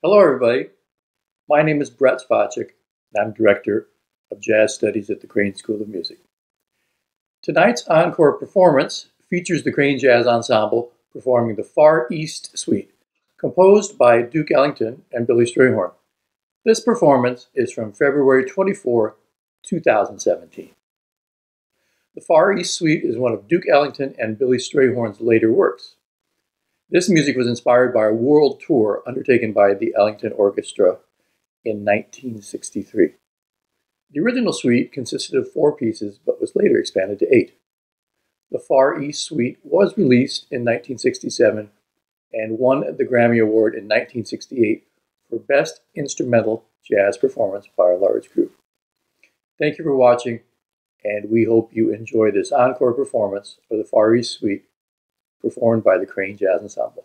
Hello, everybody. My name is Bret Zvacek, and I'm Director of Jazz Studies at the Crane School of Music. Tonight's encore performance features the Crane Jazz Ensemble performing the Far East Suite, composed by Duke Ellington and Billy Strayhorn. This performance is from February 24, 2017. The Far East Suite is one of Duke Ellington and Billy Strayhorn's later works. This music was inspired by a world tour undertaken by the Ellington Orchestra in 1963. The original suite consisted of four pieces but was later expanded to eight. The Far East Suite was released in 1967 and won the Grammy Award in 1968 for Best Instrumental Jazz Performance by a Large Group. Thank you for watching, and we hope you enjoy this encore performance of the Far East Suite performed by the Crane Jazz Ensemble.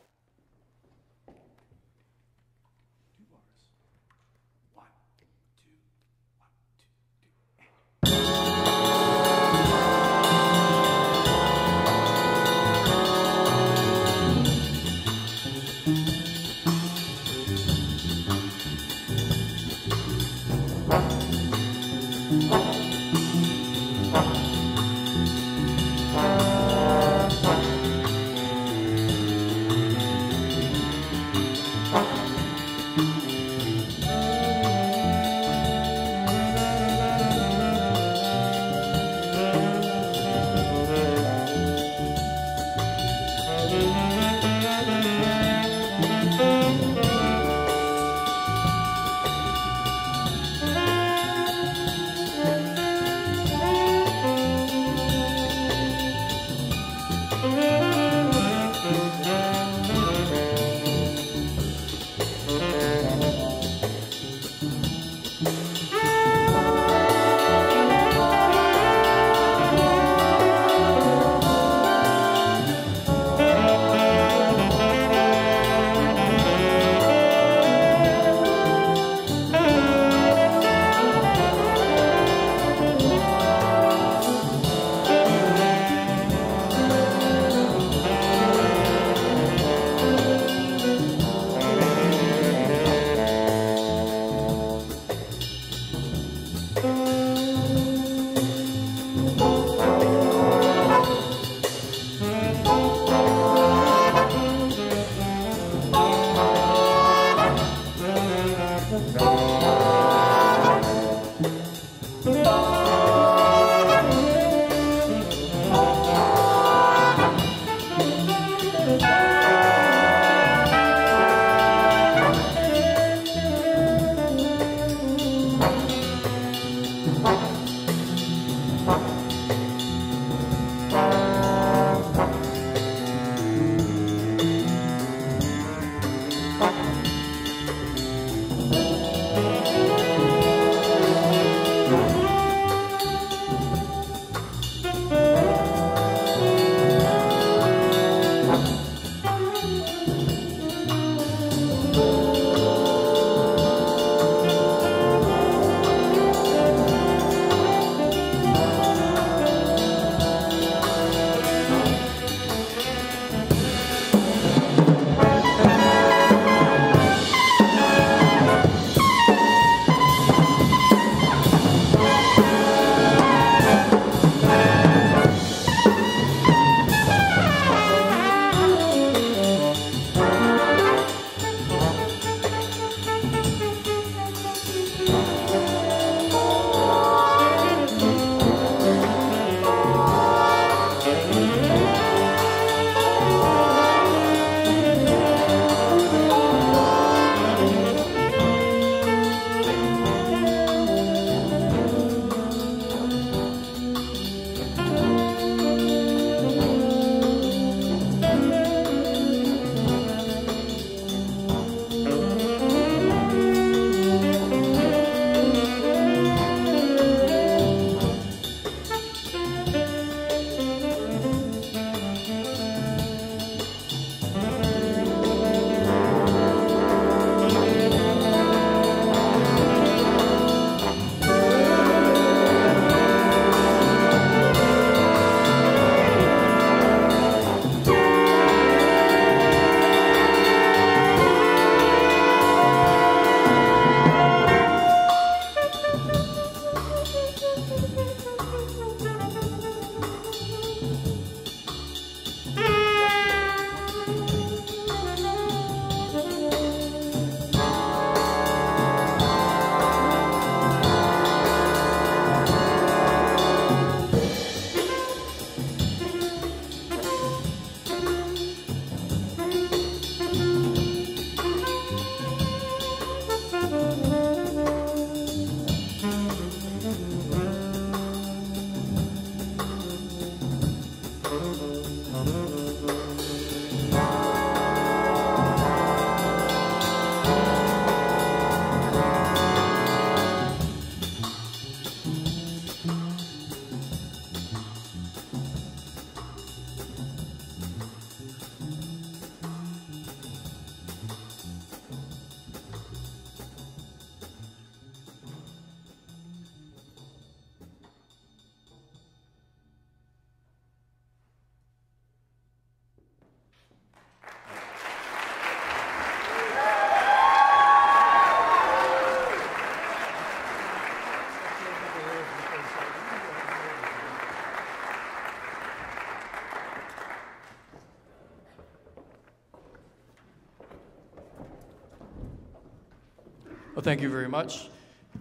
Well, thank you very much.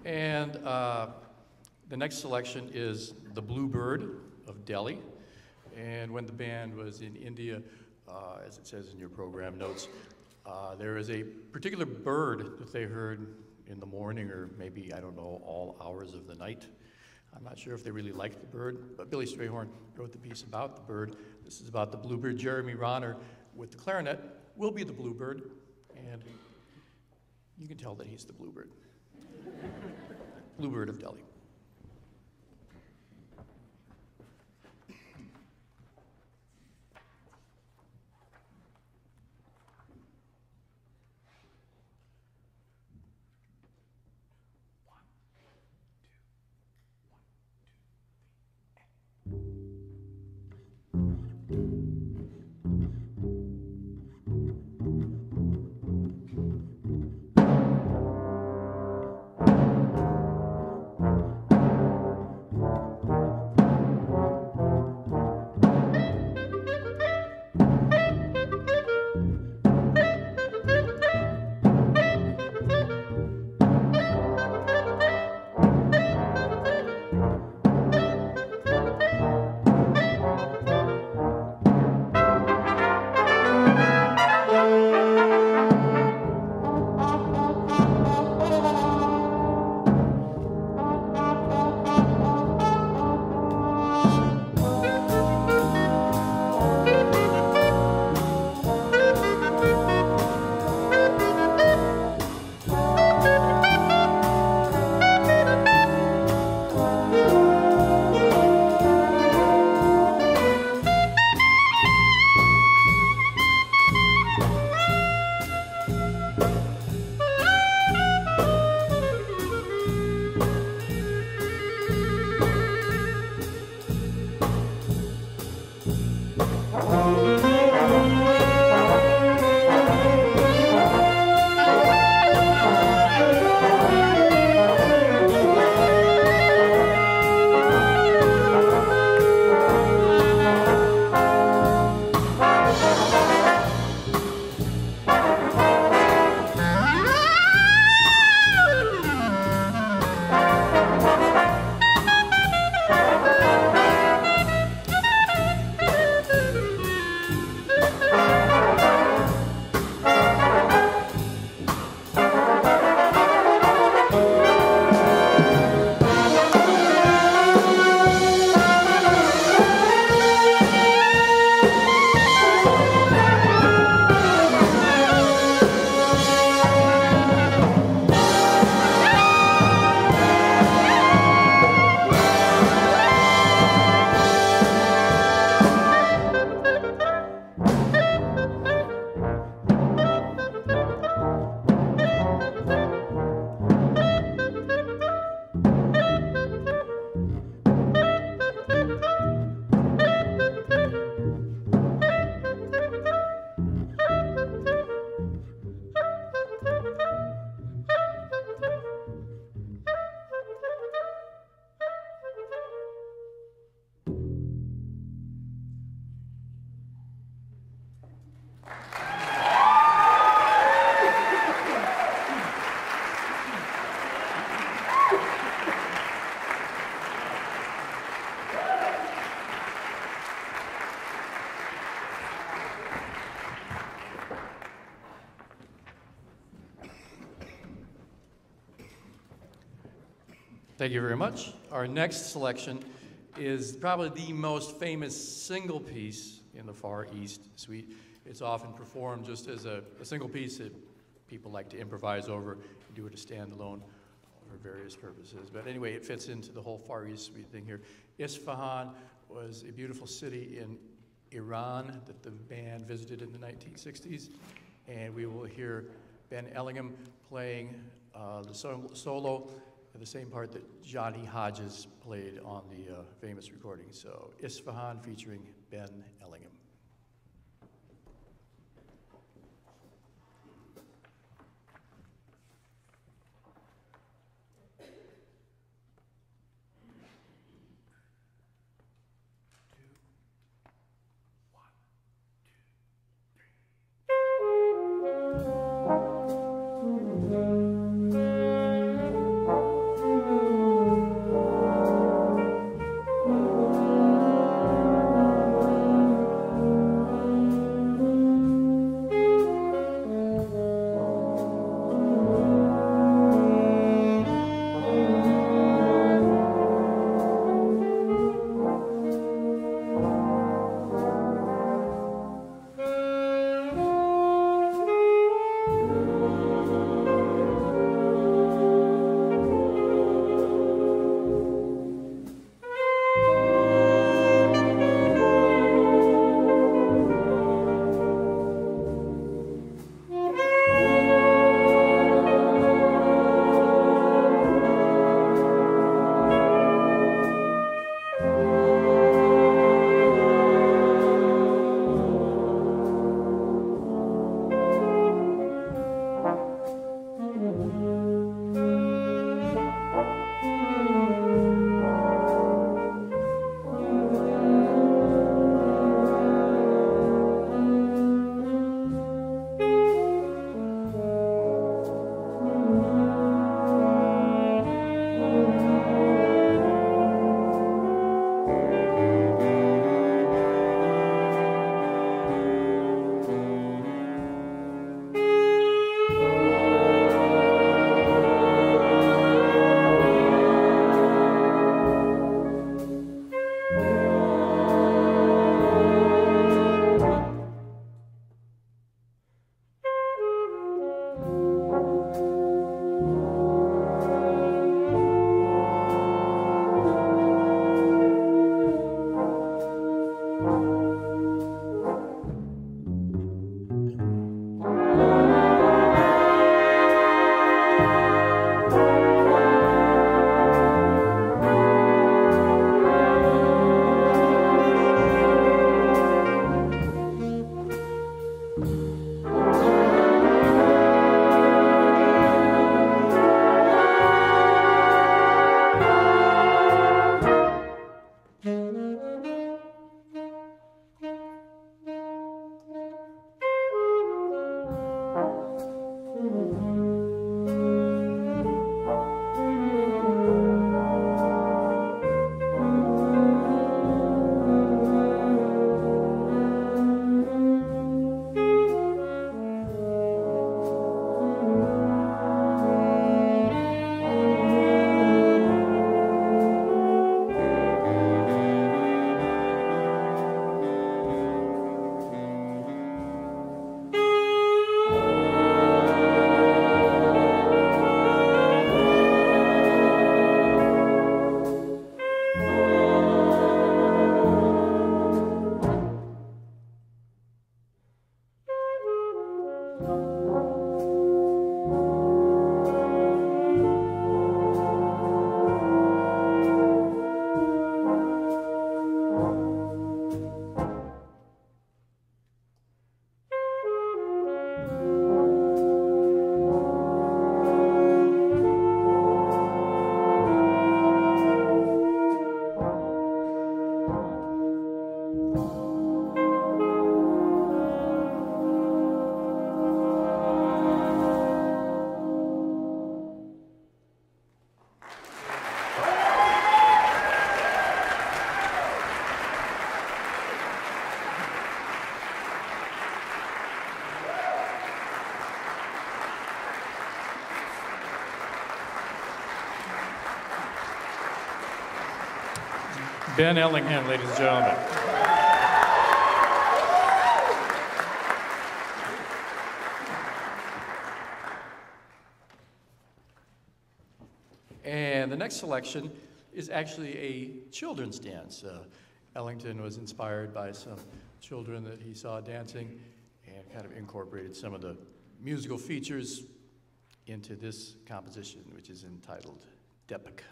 And uh, the next selection is The Bluebird of Delhi. And when the band was in India, uh, as it says in your program notes, uh, there is a particular bird that they heard in the morning or maybe, I don't know, all hours of the night. I'm not sure if they really liked the bird, but Billy Strayhorn wrote the piece about the bird. This is about the bluebird. Jeremy Ronner with the clarinet will be the bluebird, and you can tell that he's the bluebird. bluebird of Delhi. Thank you very much. Our next selection is probably the most famous single piece in the Far East Suite. It's often performed just as a, a single piece that people like to improvise over and do it as standalone for various purposes. But anyway, it fits into the whole Far East Suite thing here. Isfahan was a beautiful city in Iran that the band visited in the 1960s, and we will hear Ben Ellingham playing uh, the solo the same part that Johnny Hodges played on the uh, famous recording. So Isfahan featuring Ben Ellingham. Ben Ellingham, ladies and gentlemen. And the next selection is actually a children's dance. Uh, Ellington was inspired by some children that he saw dancing and kind of incorporated some of the musical features into this composition, which is entitled Depk.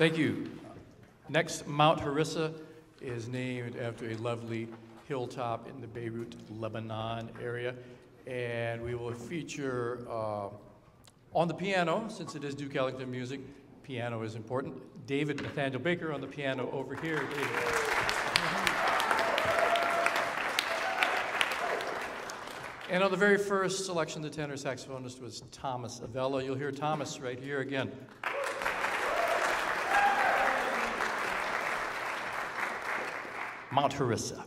Thank you. Next, Mount Harissa is named after a lovely hilltop in the Beirut, Lebanon area. And we will feature uh, on the piano, since it is Duke Ellington music, piano is important. David Nathaniel Baker on the piano over here. And on the very first selection, the tenor saxophonist was Thomas Avella. You'll hear Thomas right here again. Mount Harissa.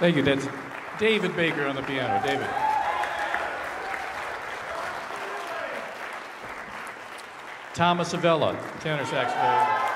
Thank you. That's David Baker on the piano. David. Thomas Avella, tenor saxophone.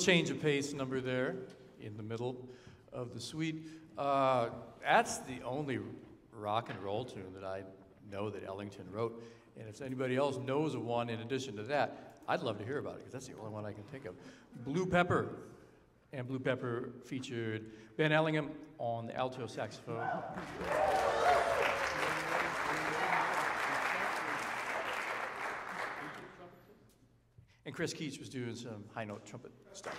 Change of pace number there in the middle of the suite. Uh, that's the only rock and roll tune that I know that Ellington wrote. And if anybody else knows of one in addition to that, I'd love to hear about it because that's the only one I can think of. Blue Pepper. And Blue Pepper featured Ben Ellingham on the alto saxophone. And Chris Keats was doing some high note trumpet stuff.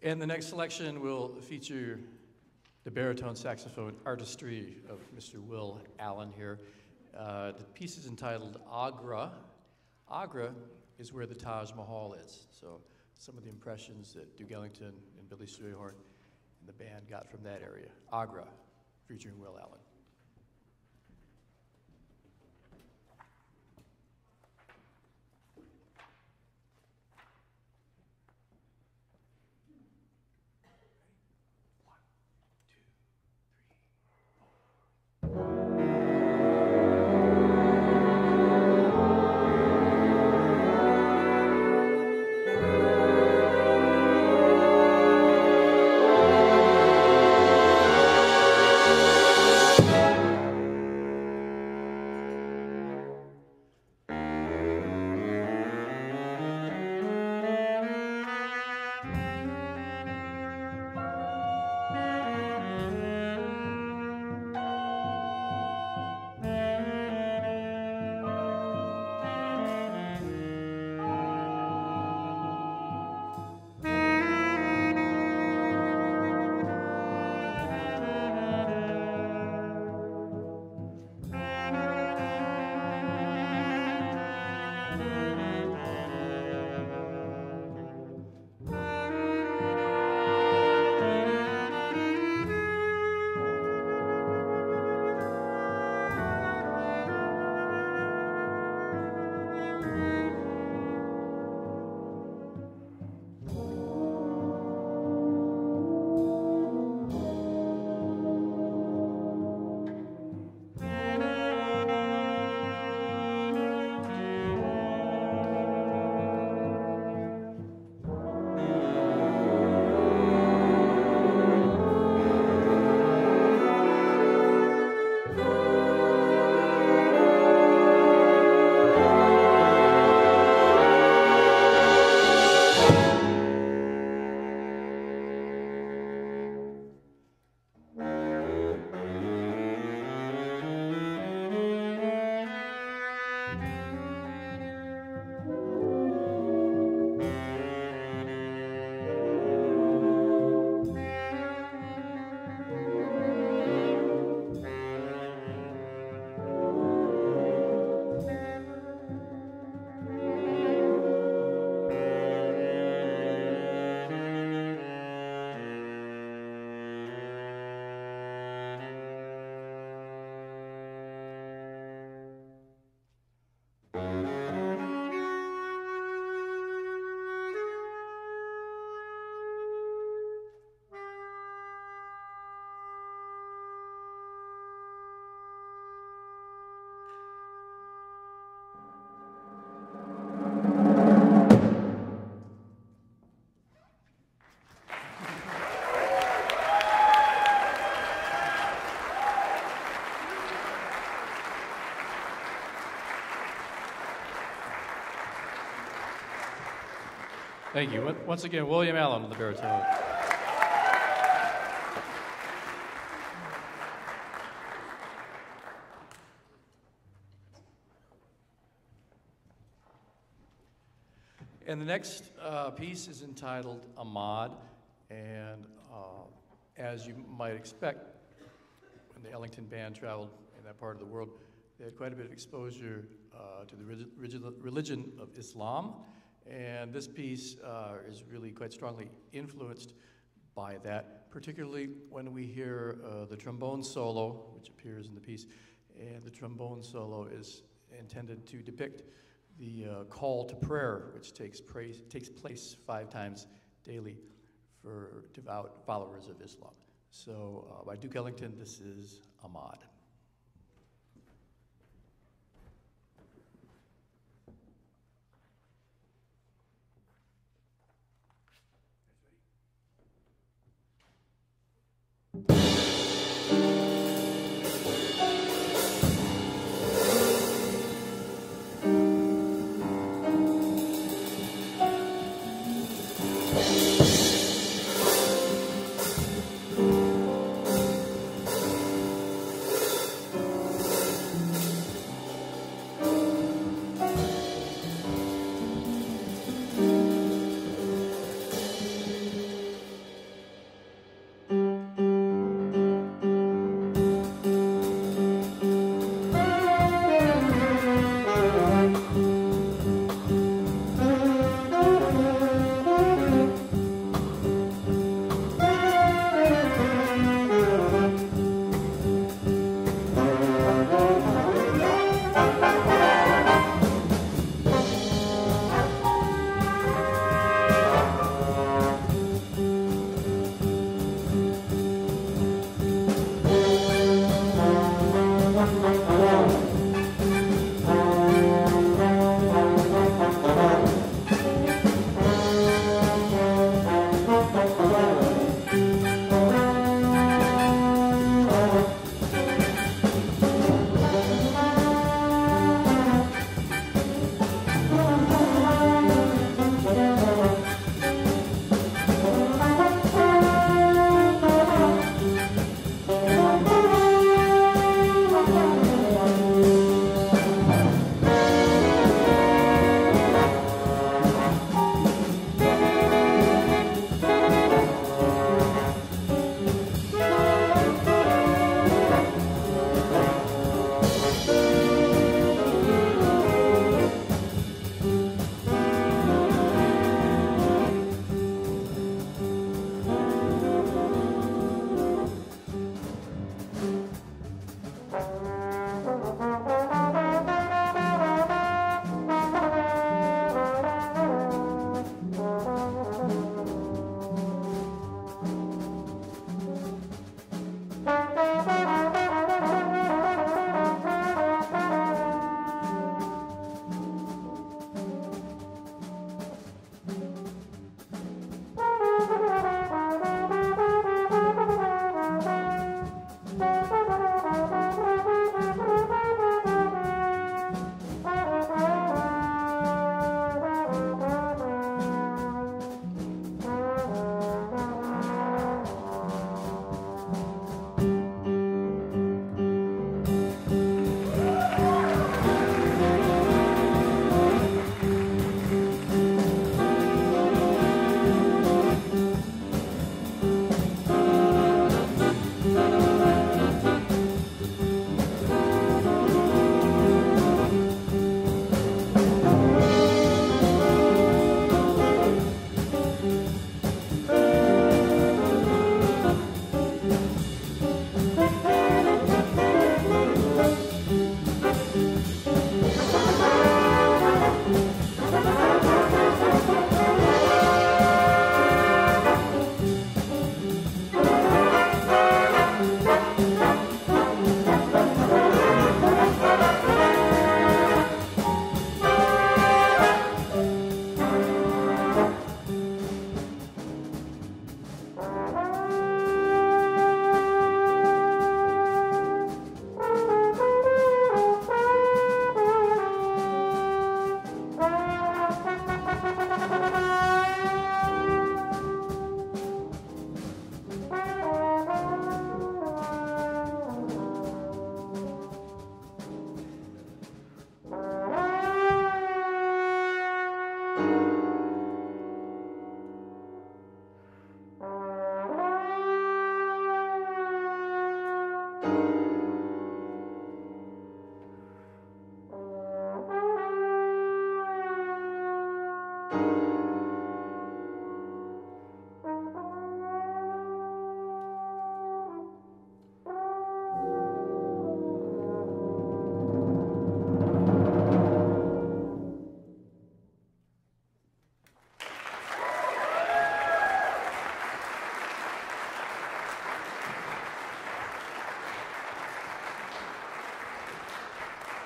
And the next selection will feature the baritone saxophone artistry of Mr. Will Allen here. Uh, the piece is entitled Agra. Agra is where the Taj Mahal is. So some of the impressions that Duke Ellington and Billy Strayhorn and the band got from that area. Agra, featuring Will Allen. Thank you. Once again, William Allen on the baritone. And the next uh, piece is entitled Amad. And uh, as you might expect, when the Ellington Band traveled in that part of the world, they had quite a bit of exposure uh, to the religion of Islam. And this piece uh, is really quite strongly influenced by that, particularly when we hear uh, the trombone solo, which appears in the piece. And the trombone solo is intended to depict the uh, call to prayer, which takes, praise, takes place five times daily for devout followers of Islam. So, uh, by Duke Ellington, this is Amad.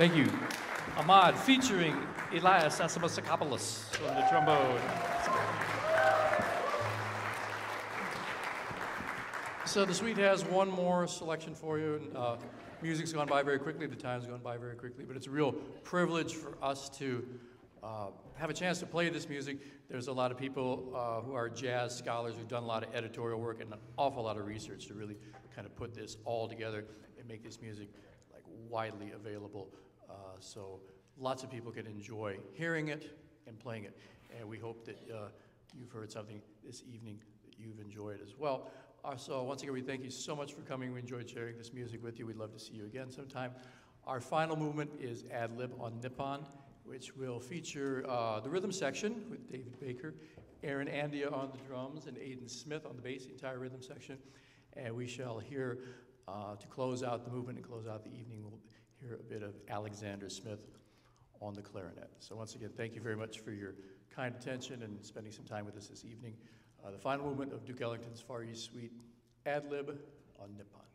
Thank you. Amad featuring Elias Asamasakopoulos on the trombone. So the suite has one more selection for you. Uh, music's gone by very quickly, the time's gone by very quickly, but it's a real privilege for us to uh, have a chance to play this music. There's a lot of people uh, who are jazz scholars who've done a lot of editorial work and an awful lot of research to really kind of put this all together and make this music like widely available so lots of people can enjoy hearing it and playing it. And we hope that uh, you've heard something this evening that you've enjoyed as well. Uh, so once again, we thank you so much for coming. We enjoyed sharing this music with you. We'd love to see you again sometime. Our final movement is Ad Lib on Nippon, which will feature uh, the rhythm section with David Baker, Aaron Andia on the drums, and Aidan Smith on the bass, the entire rhythm section. And we shall hear, uh, to close out the movement and close out the evening, we'll hear a bit of Alexander Smith on the clarinet. So once again, thank you very much for your kind attention and spending some time with us this evening. Uh, the final movement of Duke Ellington's Far East Suite, ad lib on Nippon.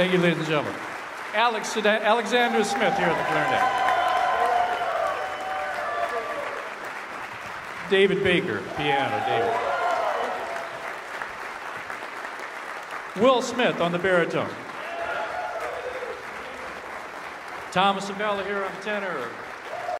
Thank you, ladies and gentlemen. Alex, Alexander Smith here at the clarinet. David Baker, piano, David. Will Smith on the baritone. Thomas Sabella here on tenor.